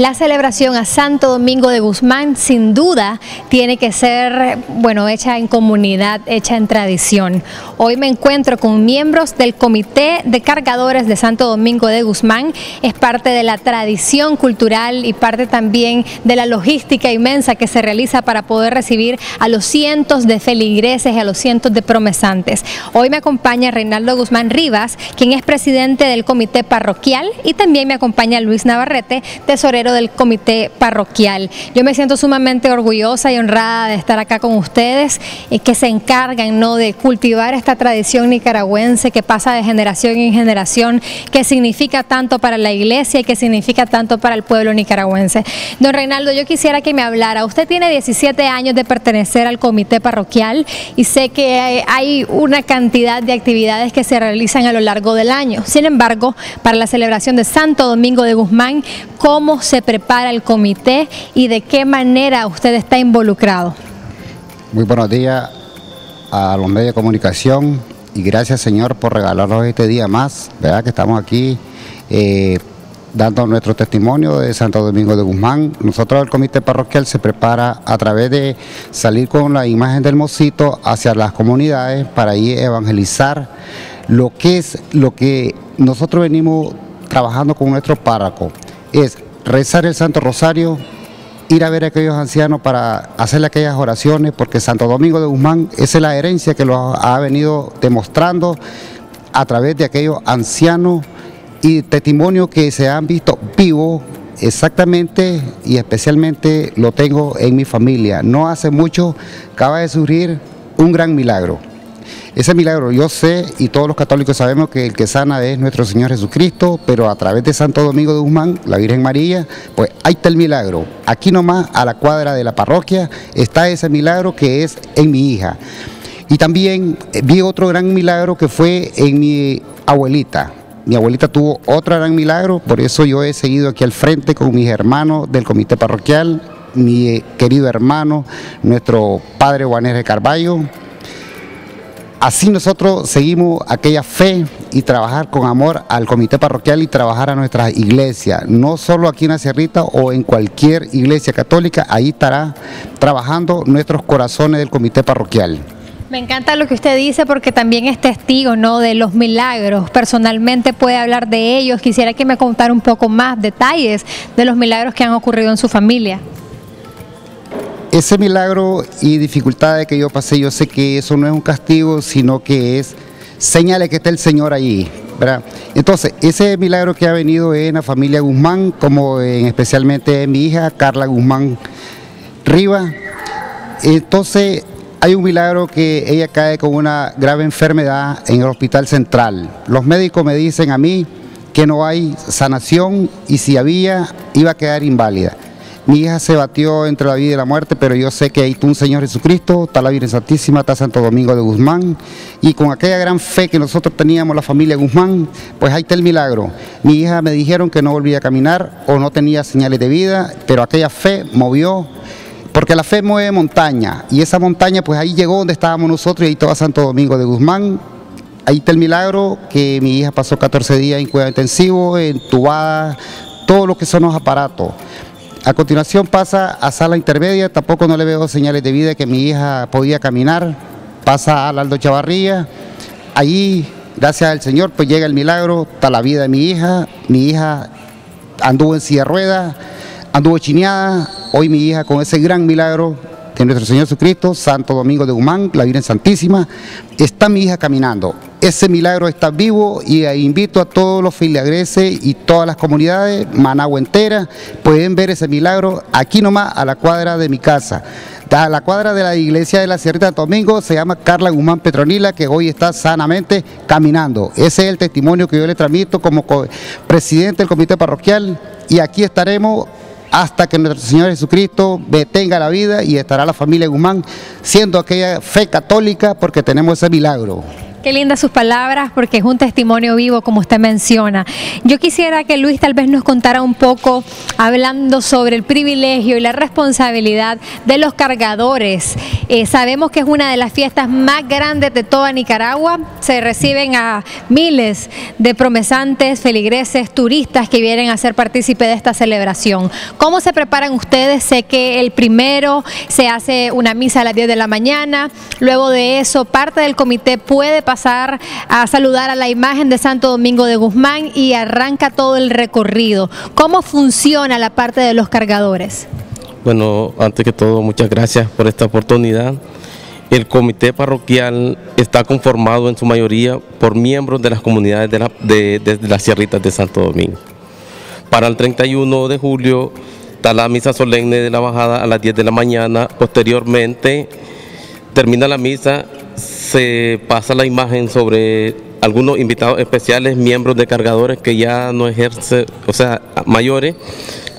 La celebración a Santo Domingo de Guzmán sin duda tiene que ser, bueno, hecha en comunidad, hecha en tradición. Hoy me encuentro con miembros del Comité de Cargadores de Santo Domingo de Guzmán. Es parte de la tradición cultural y parte también de la logística inmensa que se realiza para poder recibir a los cientos de feligreses y a los cientos de promesantes. Hoy me acompaña Reinaldo Guzmán Rivas, quien es presidente del Comité Parroquial y también me acompaña Luis Navarrete, tesorero del comité parroquial. Yo me siento sumamente orgullosa y honrada de estar acá con ustedes y que se encargan ¿no? de cultivar esta tradición nicaragüense que pasa de generación en generación, que significa tanto para la iglesia y que significa tanto para el pueblo nicaragüense. Don Reinaldo, yo quisiera que me hablara. Usted tiene 17 años de pertenecer al comité parroquial y sé que hay una cantidad de actividades que se realizan a lo largo del año. Sin embargo, para la celebración de Santo Domingo de Guzmán, ¿cómo se prepara el comité y de qué manera usted está involucrado? Muy buenos días a los medios de comunicación y gracias Señor por regalarnos este día más, ¿verdad? Que estamos aquí eh, dando nuestro testimonio de Santo Domingo de Guzmán. Nosotros el comité parroquial se prepara a través de salir con la imagen del mocito hacia las comunidades para ir evangelizar lo que es lo que nosotros venimos trabajando con nuestro párroco. Es rezar el Santo Rosario, ir a ver a aquellos ancianos para hacerle aquellas oraciones, porque Santo Domingo de Guzmán esa es la herencia que lo ha venido demostrando a través de aquellos ancianos y testimonios que se han visto vivos exactamente y especialmente lo tengo en mi familia. No hace mucho acaba de surgir un gran milagro. Ese milagro yo sé y todos los católicos sabemos que el que sana es nuestro Señor Jesucristo, pero a través de Santo Domingo de Guzmán, la Virgen María, pues ahí está el milagro. Aquí nomás a la cuadra de la parroquia está ese milagro que es en mi hija. Y también eh, vi otro gran milagro que fue en mi abuelita. Mi abuelita tuvo otro gran milagro, por eso yo he seguido aquí al frente con mis hermanos del comité parroquial, mi eh, querido hermano, nuestro padre Juanes de Carballo, Así nosotros seguimos aquella fe y trabajar con amor al comité parroquial y trabajar a nuestras iglesias, no solo aquí en la Sierrita o en cualquier iglesia católica, ahí estará trabajando nuestros corazones del comité parroquial. Me encanta lo que usted dice porque también es testigo ¿no? de los milagros. Personalmente puede hablar de ellos. Quisiera que me contara un poco más detalles de los milagros que han ocurrido en su familia ese milagro y dificultades que yo pasé, yo sé que eso no es un castigo, sino que es señale que está el Señor. ¿verdad? Entonces, ese milagro que ha venido en la familia Guzmán, como en especialmente mi hija Carla Guzmán Riva. Entonces, hay un milagro que ella cae con una grave enfermedad en el hospital central. Los médicos me dicen a mí que no hay sanación y si había, iba a quedar inválida. Mi hija se batió entre la vida y la muerte, pero yo sé que hay un Señor Jesucristo, está la Virgen Santísima, está Santo Domingo de Guzmán, y con aquella gran fe que nosotros teníamos, la familia Guzmán, pues ahí está el milagro. Mi hija me dijeron que no volvía a caminar o no tenía señales de vida, pero aquella fe movió porque la fe mueve montaña y esa montaña pues ahí llegó donde estábamos nosotros y ahí estaba Santo Domingo de Guzmán. Ahí está el milagro que mi hija pasó 14 días en cuidado intensivo, entubada, todo lo que son los aparatos. A continuación pasa a sala intermedia, tampoco no le veo señales de vida que mi hija podía caminar. Pasa al Aldo Chavarría, allí, gracias al Señor, pues llega el milagro, está la vida de mi hija. Mi hija anduvo en silla de ruedas, anduvo chineada. Hoy mi hija con ese gran milagro de nuestro Señor Jesucristo, Santo Domingo de Guzmán, la Virgen Santísima, está mi hija caminando ese milagro está vivo y invito a todos los filagreses y todas las comunidades, Managua entera, pueden ver ese milagro aquí nomás a la cuadra de mi casa. A la cuadra de la iglesia de la Sierra de Domingo se llama Carla Guzmán Petronila, que hoy está sanamente caminando. Ese es el testimonio que yo le transmito como presidente del comité parroquial y aquí estaremos hasta que nuestro Señor Jesucristo detenga la vida y estará la familia Guzmán siendo aquella fe católica porque tenemos ese milagro. Qué lindas sus palabras porque es un testimonio vivo como usted menciona. Yo quisiera que Luis tal vez nos contara un poco hablando sobre el privilegio y la responsabilidad de los cargadores. Eh, sabemos que es una de las fiestas más grandes de toda Nicaragua. Se reciben a miles de promesantes, feligreses, turistas que vienen a ser partícipe de esta celebración. ¿Cómo se preparan ustedes? Sé que el primero se hace una misa a las 10 de la mañana. Luego de eso, parte del comité puede pasar a saludar a la imagen de Santo Domingo de Guzmán y arranca todo el recorrido. ¿Cómo funciona la parte de los cargadores? Bueno, antes que todo, muchas gracias por esta oportunidad. El comité parroquial está conformado en su mayoría por miembros de las comunidades de, de, las sierritas de Santo Domingo. Para el 31 de julio está la misa solemne de la bajada a las 10 de la mañana. Posteriormente termina la misa se pasa la imagen sobre algunos invitados especiales, miembros de cargadores que ya no ejercen, o sea, mayores.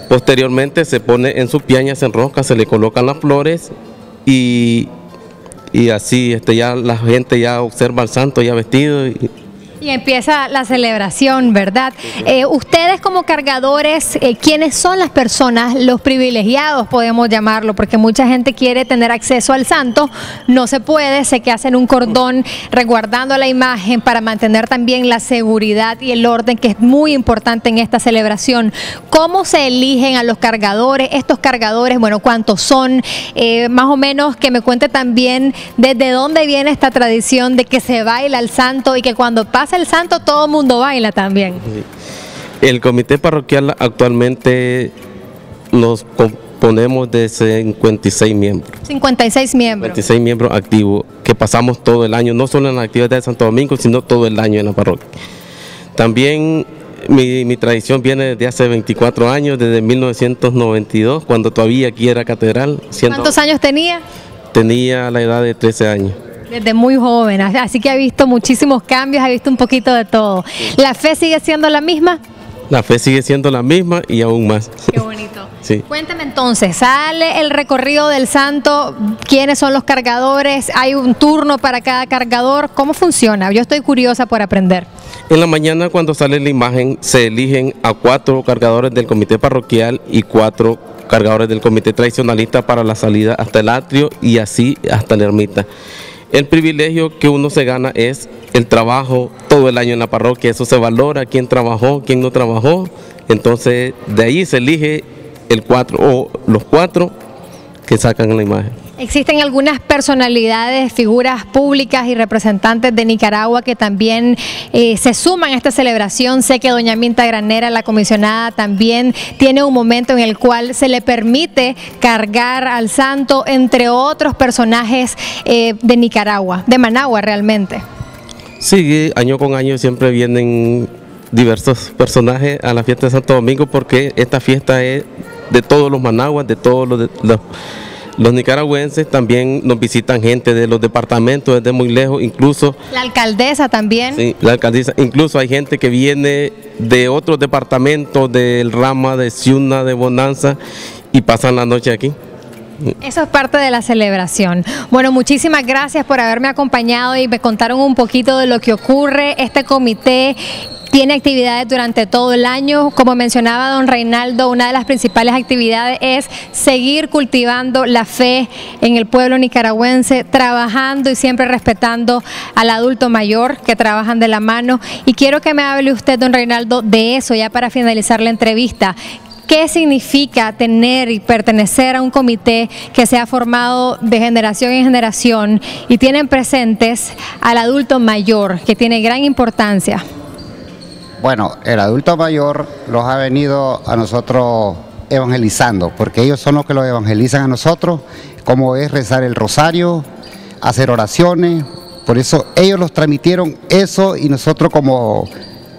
Posteriormente se pone en su piaña, se enrosca, se le colocan las flores y, y así este, ya la gente ya observa al santo ya vestido. Y, y empieza la celebración, ¿verdad? Eh, ustedes como cargadores, eh, ¿quiénes son las personas, los privilegiados podemos llamarlo? Porque mucha gente quiere tener acceso al santo, no se puede, sé que hacen un cordón resguardando la imagen para mantener también la seguridad y el orden que es muy importante en esta celebración. ¿Cómo se eligen a los cargadores? Estos cargadores, bueno, ¿cuántos son? Eh, más o menos que me cuente también desde dónde viene esta tradición de que se baila al santo y que cuando pasa el santo, todo el mundo baila también. El comité parroquial actualmente nos componemos de 56 miembros. 56 miembros. 56 miembros activos que pasamos todo el año, no solo en la actividad de Santo Domingo, sino todo el año en la parroquia. También mi, tradición viene desde hace 24 años, desde 1992, cuando todavía aquí era catedral. ¿Cuántos años tenía? Tenía la edad de 13 años. Desde muy joven, así que ha visto muchísimos cambios, ha visto un poquito de todo. ¿La fe sigue siendo la misma? La fe sigue siendo la misma y aún más. Qué bonito. Sí. Cuéntame entonces, sale el recorrido del santo, quiénes son los cargadores, hay un turno para cada cargador, ¿cómo funciona? Yo estoy curiosa por aprender. En la mañana cuando sale la imagen se eligen a cuatro cargadores del comité parroquial y cuatro cargadores del comité tradicionalista para la salida hasta el atrio y así hasta la ermita. El privilegio que uno se gana es el trabajo todo el año en la parroquia, eso se valora, quién trabajó, quién no trabajó, entonces de ahí se elige el cuatro o los cuatro que sacan la imagen. Existen algunas personalidades, figuras públicas y representantes de Nicaragua que también eh, se suman a esta celebración. Sé que doña Minta Granera, la comisionada, también tiene un momento en el cual se le permite cargar al santo, entre otros personajes eh, de Nicaragua, de Managua realmente. Sí, año con año siempre vienen diversos personajes a la fiesta de Santo Domingo porque esta fiesta es de todos los managuas, de todos los, los los nicaragüenses también nos visitan gente de los departamentos desde muy lejos, incluso... La alcaldesa también. Sí, la alcaldesa. Incluso hay gente que viene de otros departamentos, del Rama, de Ciuna, de Bonanza, y pasan la noche aquí. Eso es parte de la celebración. Bueno, muchísimas gracias por haberme acompañado y me contaron un poquito de lo que ocurre. Este comité tiene actividades durante todo el año. Como mencionaba don Reinaldo, una de las principales actividades es seguir cultivando la fe en el pueblo nicaragüense, trabajando y siempre respetando al adulto mayor que trabajan de la mano. Y quiero que me hable usted, don Reinaldo, de eso ya para finalizar la entrevista. ¿Qué significa tener y pertenecer a un comité que se ha formado de generación en generación y tienen presentes al adulto mayor, que tiene gran importancia? Bueno, el adulto mayor los ha venido a nosotros evangelizando, porque ellos son los que los evangelizan a nosotros, como es rezar el rosario, hacer oraciones, por eso ellos los transmitieron eso y nosotros como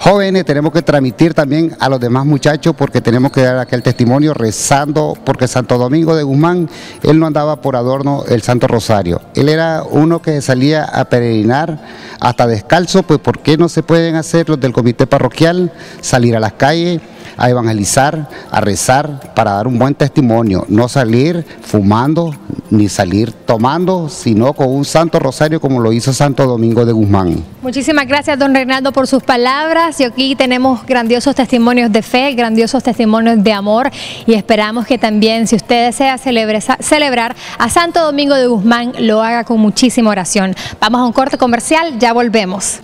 jóvenes tenemos que transmitir también a los demás muchachos porque tenemos que dar aquel testimonio rezando, porque Santo Domingo de Guzmán, él no andaba por adorno el Santo Rosario, él era uno que salía a peregrinar hasta descalzo, pues ¿por qué no se pueden hacer los del comité parroquial, salir a las calles? a evangelizar, a rezar, para dar un buen testimonio, no salir fumando ni salir tomando, sino con un santo rosario como lo hizo Santo Domingo de Guzmán. Muchísimas gracias, don Reinaldo, por sus palabras. Y aquí tenemos grandiosos testimonios de fe, grandiosos testimonios de amor. Y esperamos que también, si usted desea celebrar a Santo Domingo de Guzmán, lo haga con muchísima oración. Vamos a un corte comercial, ya volvemos.